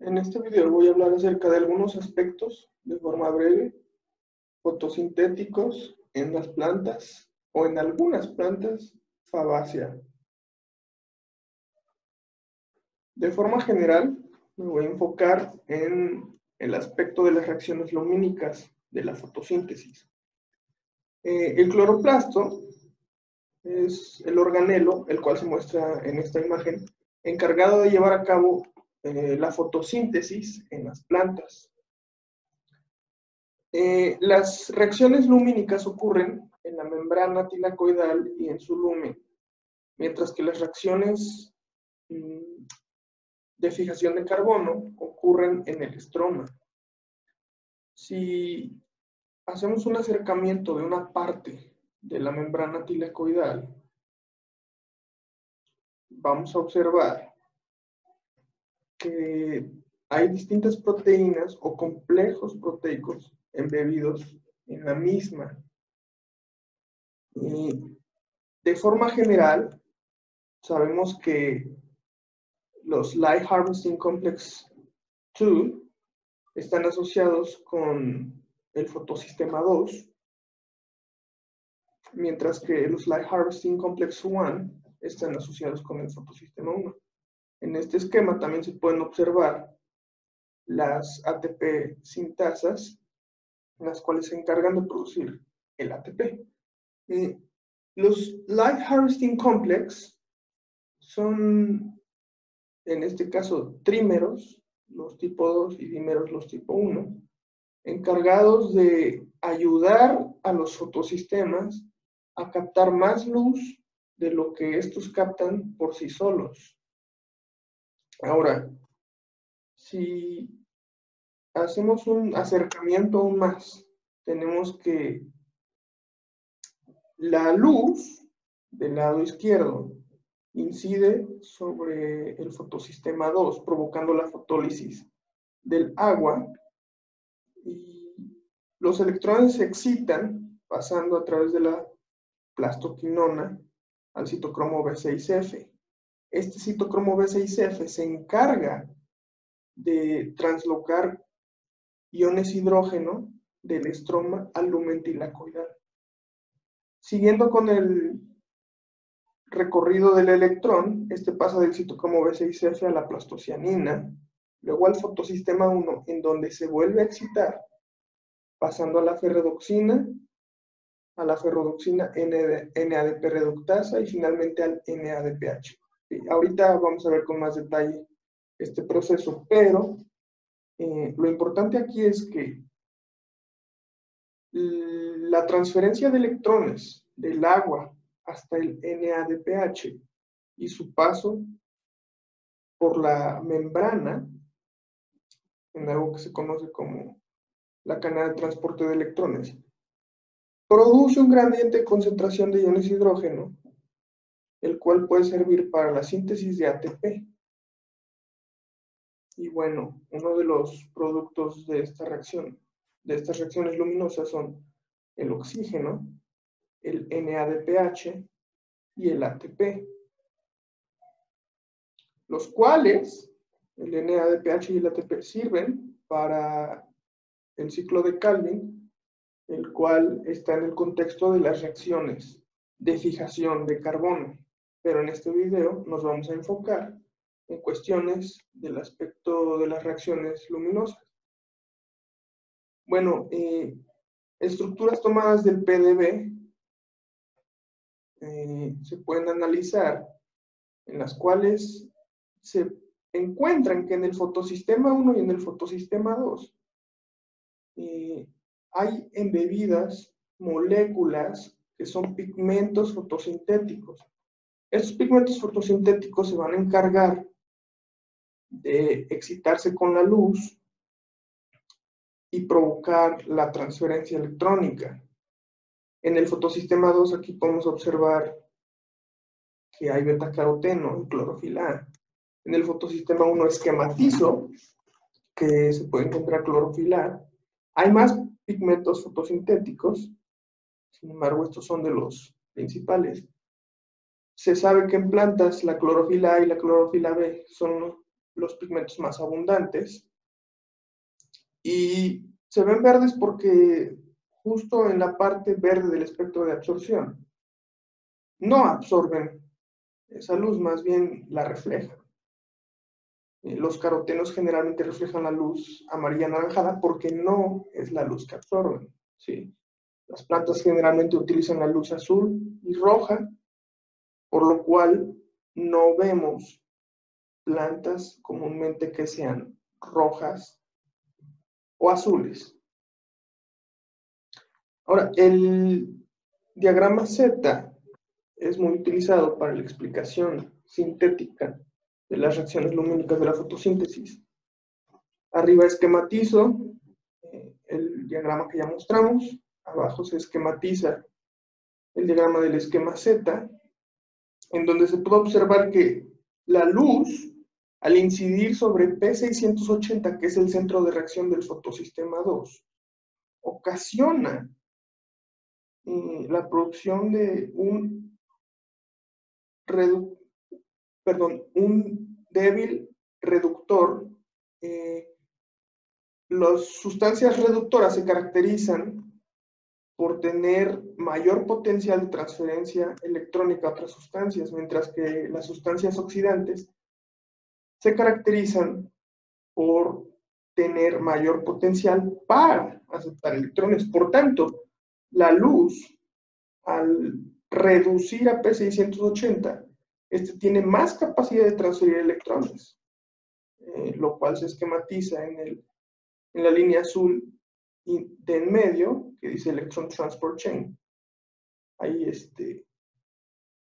En este video voy a hablar acerca de algunos aspectos de forma breve, fotosintéticos en las plantas o en algunas plantas fabácea. De forma general, me voy a enfocar en el aspecto de las reacciones lumínicas de la fotosíntesis. Eh, el cloroplasto es el organelo, el cual se muestra en esta imagen, encargado de llevar a cabo eh, la fotosíntesis en las plantas. Eh, las reacciones lumínicas ocurren en la membrana tilacoidal y en su lumen, mientras que las reacciones mm, de fijación de carbono ocurren en el estroma. Si hacemos un acercamiento de una parte de la membrana tilacoidal, vamos a observar que hay distintas proteínas o complejos proteicos embebidos en la misma. Y de forma general, sabemos que los Light Harvesting Complex 2 están asociados con el fotosistema 2, mientras que los Light Harvesting Complex 1 están asociados con el fotosistema 1. En este esquema también se pueden observar las ATP sintasas, las cuales se encargan de producir el ATP. Los Light Harvesting Complex son, en este caso, trímeros, los tipo 2 y dímeros, los tipo 1, encargados de ayudar a los fotosistemas a captar más luz de lo que estos captan por sí solos. Ahora, si hacemos un acercamiento aún más, tenemos que la luz del lado izquierdo incide sobre el fotosistema 2, provocando la fotólisis del agua y los electrones se excitan pasando a través de la plastoquinona al citocromo B6F. Este citocromo B6F se encarga de translocar iones hidrógeno del estroma al lumen tilacoidal. Siguiendo con el recorrido del electrón, este pasa del citocromo B6F a la plastocianina, luego al fotosistema 1, en donde se vuelve a excitar, pasando a la ferredoxina, a la ferrodoxina NADP reductasa y finalmente al NADPH. Ahorita vamos a ver con más detalle este proceso, pero eh, lo importante aquí es que la transferencia de electrones del agua hasta el NADPH y su paso por la membrana, en algo que se conoce como la cadena de transporte de electrones, produce un gradiente de concentración de iones de hidrógeno, el cual puede servir para la síntesis de ATP. Y bueno, uno de los productos de esta reacción, de estas reacciones luminosas son el oxígeno, el NADPH y el ATP, los cuales, el NADPH y el ATP, sirven para el ciclo de Calvin, el cual está en el contexto de las reacciones de fijación de carbono. Pero en este video nos vamos a enfocar en cuestiones del aspecto de las reacciones luminosas. Bueno, eh, estructuras tomadas del PDB eh, se pueden analizar en las cuales se encuentran que en el fotosistema 1 y en el fotosistema 2 eh, hay embebidas moléculas que son pigmentos fotosintéticos. Estos pigmentos fotosintéticos se van a encargar de excitarse con la luz y provocar la transferencia electrónica. En el fotosistema 2 aquí podemos observar que hay beta-caroteno y clorofila. En el fotosistema 1 esquematizo, que se puede encontrar clorofila. Hay más pigmentos fotosintéticos, sin embargo estos son de los principales. Se sabe que en plantas la clorofila A y la clorofila B son los pigmentos más abundantes. Y se ven verdes porque justo en la parte verde del espectro de absorción no absorben esa luz, más bien la reflejan. Eh, los carotenos generalmente reflejan la luz amarilla anaranjada porque no es la luz que absorben. ¿sí? Las plantas generalmente utilizan la luz azul y roja, por lo cual no vemos plantas comúnmente que sean rojas o azules. Ahora, el diagrama Z es muy utilizado para la explicación sintética de las reacciones lumínicas de la fotosíntesis. Arriba esquematizo eh, el diagrama que ya mostramos, abajo se esquematiza el diagrama del esquema Z, en donde se puede observar que la luz, al incidir sobre P680, que es el centro de reacción del fotosistema 2, ocasiona eh, la producción de un, débil reductor. Eh, las sustancias reductoras se caracterizan por tener mayor potencial de transferencia electrónica a otras sustancias, mientras que las sustancias oxidantes se caracterizan por tener mayor potencial para aceptar electrones. Por tanto, la luz, al reducir a P680, este tiene más capacidad de transferir electrones, eh, lo cual se esquematiza en, el, en la línea azul de en medio, que dice Electron Transport Chain. Ahí este,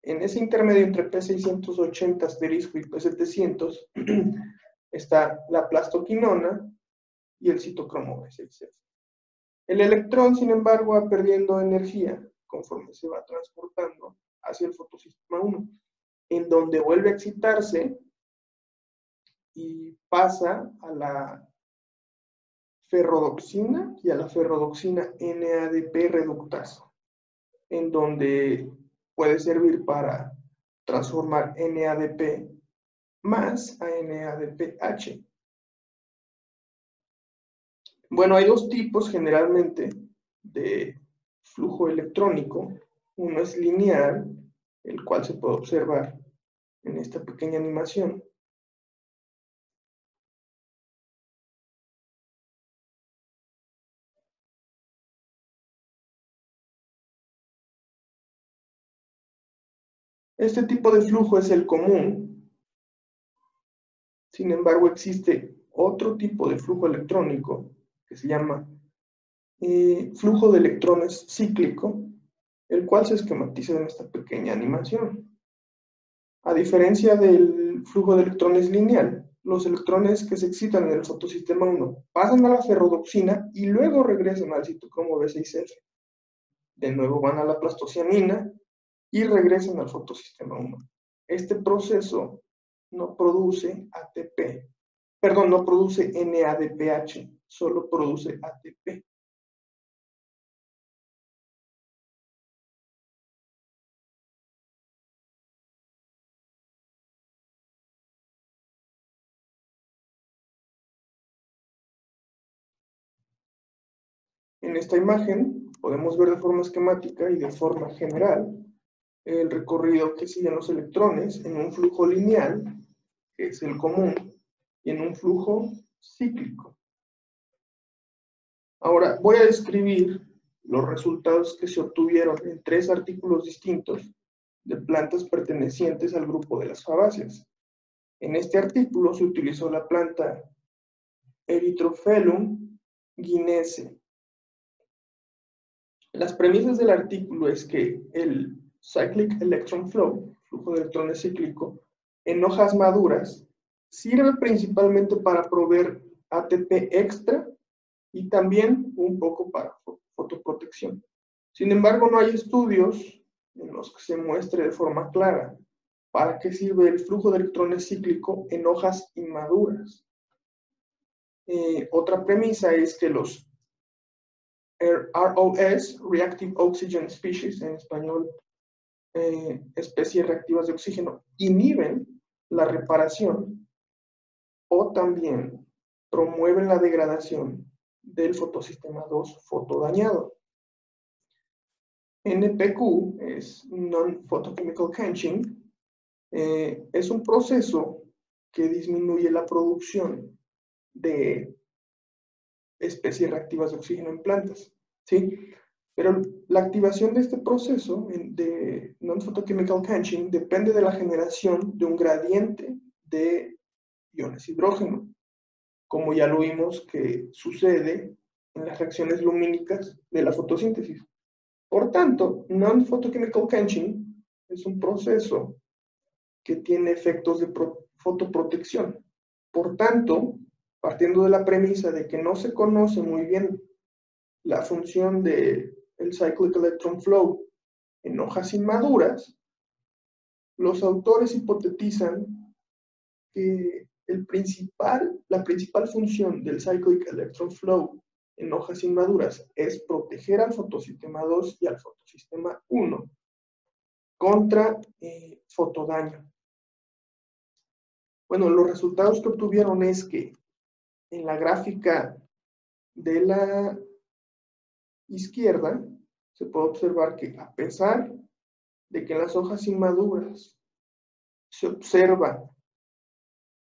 en ese intermedio entre P680 asterisco y P700 está la plastoquinona y el citocromo B6F. El electrón, sin embargo, va perdiendo energía conforme se va transportando hacia el fotosistema 1, en donde vuelve a excitarse y pasa a la ferrodoxina y a la ferrodoxina NADP reductasa, en donde puede servir para transformar NADP más a NADPH. Bueno, hay dos tipos generalmente de flujo electrónico. Uno es lineal, el cual se puede observar en esta pequeña animación. Este tipo de flujo es el común. Sin embargo, existe otro tipo de flujo electrónico que se llama eh, flujo de electrones cíclico, el cual se esquematiza en esta pequeña animación. A diferencia del flujo de electrones lineal, los electrones que se excitan en el fotosistema 1 pasan a la ferrodoxina y luego regresan al citocromo B6F. De nuevo van a la plastocianina y regresan al fotosistema 1. Este proceso no produce ATP, perdón, no produce NADPH, solo produce ATP. En esta imagen podemos ver de forma esquemática y de forma general el recorrido que siguen los electrones en un flujo lineal, que es el común, y en un flujo cíclico. Ahora voy a describir los resultados que se obtuvieron en tres artículos distintos de plantas pertenecientes al grupo de las fabáceas. En este artículo se utilizó la planta Erythrophyllum guinese. Las premisas del artículo es que el Cyclic Electron Flow, flujo de electrones cíclico, en hojas maduras, sirve principalmente para proveer ATP extra y también un poco para fotoprotección. Sin embargo, no hay estudios en los que se muestre de forma clara para qué sirve el flujo de electrones cíclico en hojas inmaduras. Eh, otra premisa es que los ROS, Reactive Oxygen Species, en español eh, especies reactivas de oxígeno inhiben la reparación o también promueven la degradación del fotosistema 2 fotodañado. NPQ es Non-Photochemical Quenching. Eh, es un proceso que disminuye la producción de especies reactivas de oxígeno en plantas. ¿sí? Pero la activación de este proceso de non-photochemical quenching depende de la generación de un gradiente de iones hidrógeno, como ya lo vimos que sucede en las reacciones lumínicas de la fotosíntesis. Por tanto, non-photochemical quenching es un proceso que tiene efectos de fotoprotección. Por tanto, partiendo de la premisa de que no se conoce muy bien la función del el cyclic electron flow en hojas inmaduras, los autores hipotetizan que el principal, la principal función del cyclic electron flow en hojas inmaduras es proteger al fotosistema 2 y al fotosistema 1 contra eh, fotodaño. Bueno, los resultados que obtuvieron es que en la gráfica de la izquierda se puede observar que a pesar de que en las hojas inmaduras se observa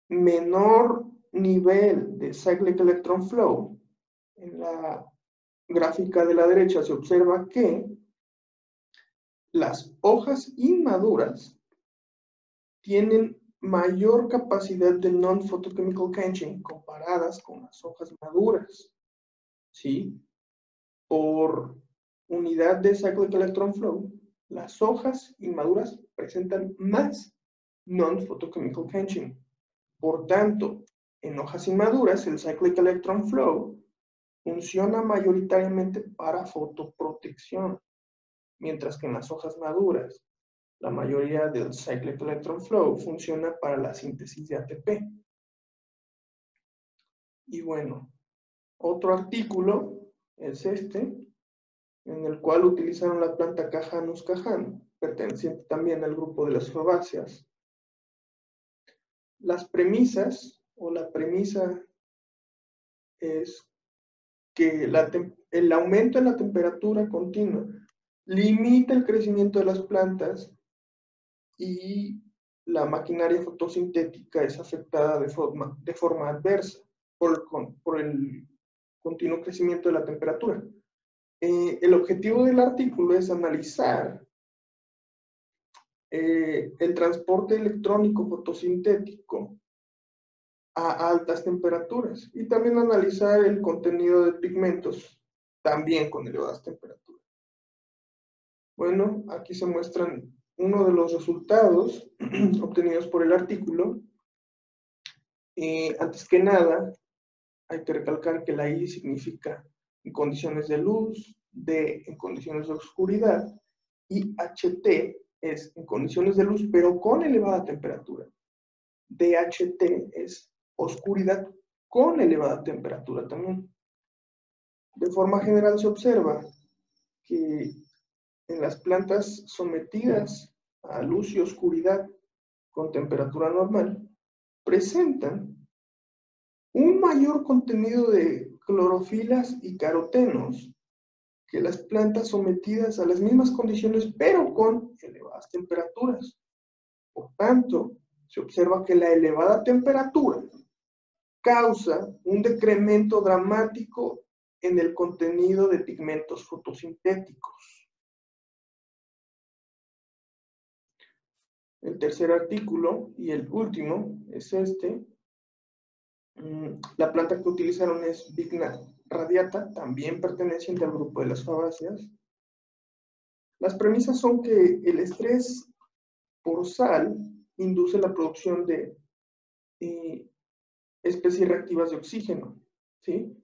menor nivel de cyclic electron flow, en la gráfica de la derecha se observa que las hojas inmaduras tienen mayor capacidad de non-photochemical quenching comparadas con las hojas maduras. ¿Sí? Por unidad de cyclic electron flow, las hojas inmaduras presentan más non-photochemical quenching. Por tanto, en hojas inmaduras, el cyclic electron flow funciona mayoritariamente para fotoprotección, mientras que en las hojas maduras, la mayoría del cyclic electron flow funciona para la síntesis de ATP. Y bueno, otro artículo es este, en el cual utilizaron la planta Cajanus cajan, perteneciente también al grupo de las fabáceas. Las premisas, o la premisa es que el aumento en la temperatura continua limita el crecimiento de las plantas y la maquinaria fotosintética es afectada de forma, de forma adversa por por el continuo crecimiento de la temperatura. Eh, el objetivo del artículo es analizar eh, el transporte electrónico fotosintético a altas temperaturas y también analizar el contenido de pigmentos también con elevadas temperaturas. Bueno, aquí se muestran uno de los resultados obtenidos por el artículo. Eh, antes que nada, hay que recalcar que la I significa en condiciones de luz, D en condiciones de oscuridad y HT es en condiciones de luz pero con elevada temperatura. DHT es oscuridad con elevada temperatura también. De forma general se observa que en las plantas sometidas a luz y oscuridad con temperatura normal presentan un mayor contenido de clorofilas y carotenos que las plantas sometidas a las mismas condiciones, pero con elevadas temperaturas. Por tanto, se observa que la elevada temperatura causa un decremento dramático en el contenido de pigmentos fotosintéticos. El tercer artículo y el último es este, la planta que utilizaron es Vigna radiata, también perteneciente al grupo de las fabáceas. Las premisas son que el estrés por sal induce la producción de eh, especies reactivas de oxígeno. ¿sí?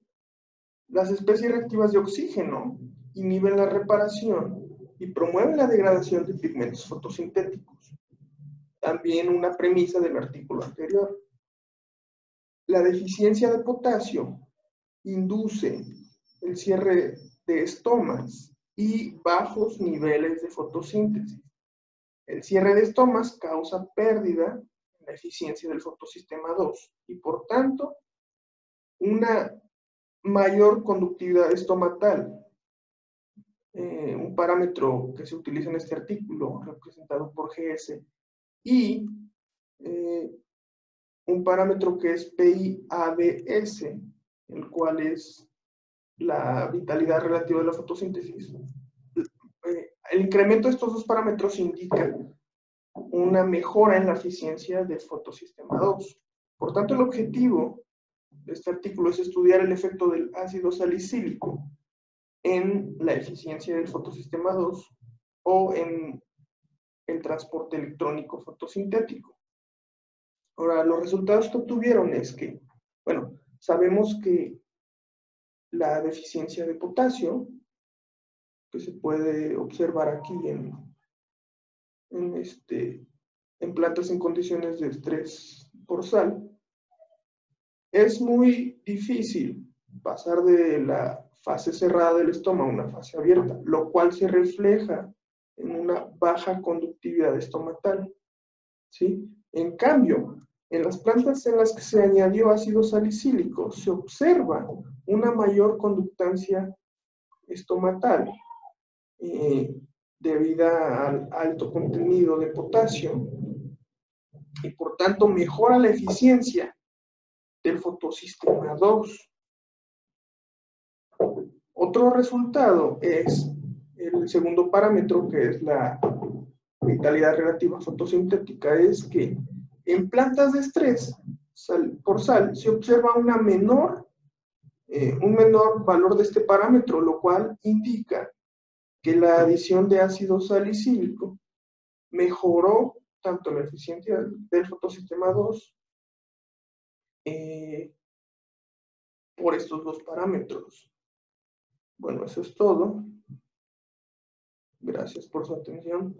Las especies reactivas de oxígeno inhiben la reparación y promueven la degradación de pigmentos fotosintéticos. También una premisa del artículo anterior. La deficiencia de potasio induce el cierre de estomas y bajos niveles de fotosíntesis. El cierre de estomas causa pérdida en la eficiencia del fotosistema 2 y por tanto una mayor conductividad estomatal, eh, un parámetro que se utiliza en este artículo representado por GS, y eh, un parámetro que es PIADS, el cual es la vitalidad relativa de la fotosíntesis. Eh, el incremento de estos dos parámetros indica una mejora en la eficiencia del fotosistema 2. Por tanto, el objetivo de este artículo es estudiar el efecto del ácido salicílico en la eficiencia del fotosistema 2 o en el transporte electrónico fotosintético. Ahora, los resultados que obtuvieron es que, bueno, sabemos que la deficiencia de potasio, que se puede observar aquí en, en, este, en plantas en condiciones de estrés por sal, es muy difícil pasar de la fase cerrada del estómago a una fase abierta, lo cual se refleja en una baja conductividad estomatal. ¿sí? En cambio, en las plantas en las que se añadió ácido salicílico se observa una mayor conductancia estomatal eh, debido al alto contenido de potasio y por tanto mejora la eficiencia del fotosistema 2. Otro resultado es el segundo parámetro, que es la vitalidad relativa fotosintética, es que en plantas de estrés por sal se observa una menor, eh, un menor valor de este parámetro, lo cual indica que la adición de ácido salicílico mejoró tanto la eficiencia del fotosistema 2 eh, por estos dos parámetros. Bueno, eso es todo. Gracias por su atención.